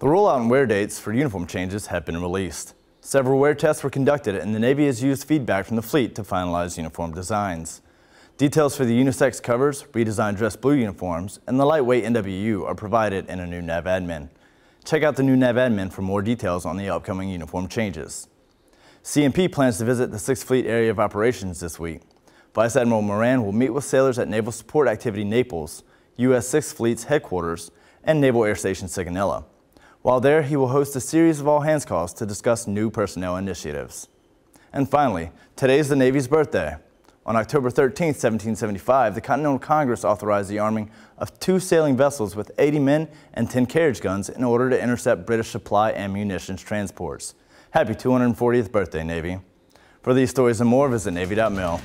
The rollout and wear dates for uniform changes have been released. Several wear tests were conducted and the Navy has used feedback from the fleet to finalize uniform designs. Details for the unisex covers, redesigned dress blue uniforms, and the lightweight NWU are provided in a new NAVADMIN. Check out the new NAVADMIN for more details on the upcoming uniform changes. CNP plans to visit the 6th Fleet Area of Operations this week. Vice Admiral Moran will meet with sailors at Naval Support Activity Naples, U.S. 6th Fleet's headquarters, and Naval Air Station Sigonella. While there, he will host a series of all-hands calls to discuss new personnel initiatives. And finally, today is the Navy's birthday. On October 13, 1775, the Continental Congress authorized the arming of two sailing vessels with 80 men and 10 carriage guns in order to intercept British supply and munitions transports. Happy 240th birthday, Navy. For these stories and more, visit Navy.mil.